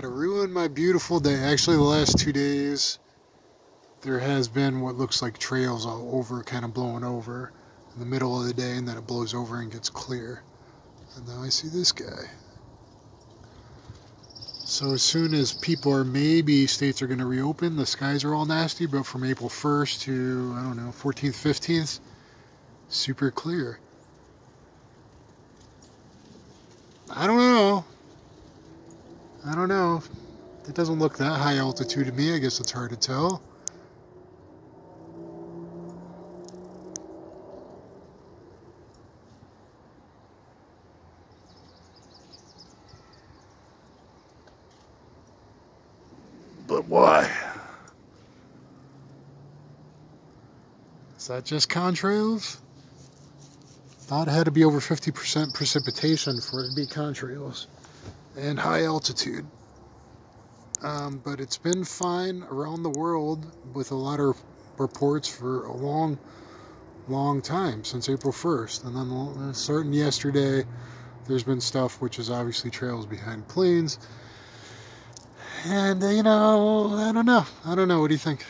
Gotta ruin my beautiful day. Actually, the last two days, there has been what looks like trails all over, kind of blowing over in the middle of the day, and then it blows over and gets clear. And now I see this guy. So as soon as people are, maybe states are going to reopen, the skies are all nasty, but from April 1st to, I don't know, 14th, 15th, super clear. I don't know. I don't know. It doesn't look that high altitude to me. I guess it's hard to tell. But why? Is that just contrails? Thought it had to be over 50% precipitation for it to be contrails and high altitude. Um, but it's been fine around the world with a lot of reports for a long, long time since April 1st. And then starting yesterday, there's been stuff which is obviously trails behind planes. And, uh, you know, I don't know. I don't know. What do you think?